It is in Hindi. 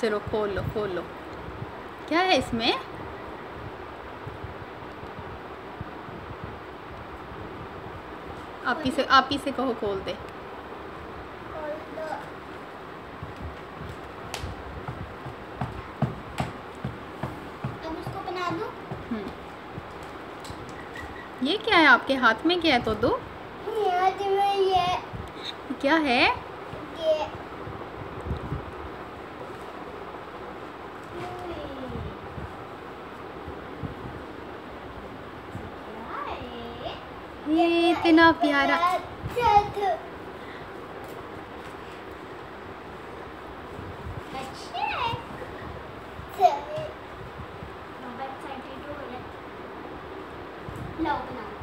चलो खोल लो खोल। लो क्या है इसमें? आप ही से आप ही से कहो खोल दे। अब इसको बना दूँ हम्म। ये क्या है? आपके हाथ में क्या है तो दो? हाथ में ये क्या है? ये ये इतना प्यारा। लॉकडाउन